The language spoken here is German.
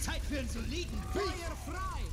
Zeit für einen soliden Feuer frei!